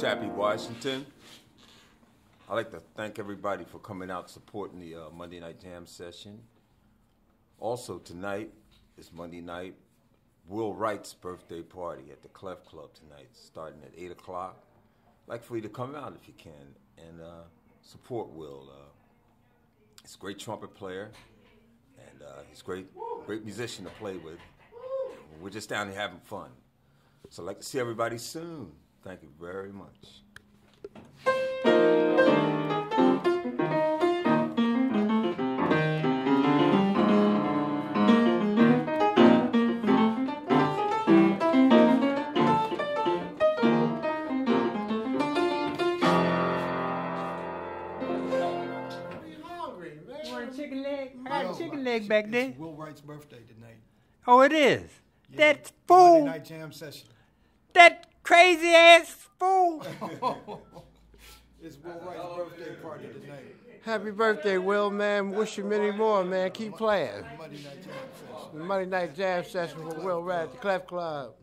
Pappy Washington. I'd like to thank everybody for coming out supporting the uh, Monday Night Jam session. Also, tonight is Monday night, Will Wright's birthday party at the Clef Club tonight, starting at 8 o'clock. I'd like for you to come out if you can and uh, support Will. Uh, he's a great trumpet player, and uh, he's a great, great musician to play with. We're just down here having fun. So I'd like to see everybody soon. Thank you very much. hungry, man. You want a chicken leg? I got Yo, a chicken leg back it's there. Will Wright's birthday tonight. Oh, it is. Yeah. That Monday fool. night jam session. That crazy ass fool. It's Will Wright's birthday party tonight. Happy birthday, Will, man. Wish you many more, man. Keep playing. Monday night jam session. The Monday night jam session with Will Wright at the Clef Club.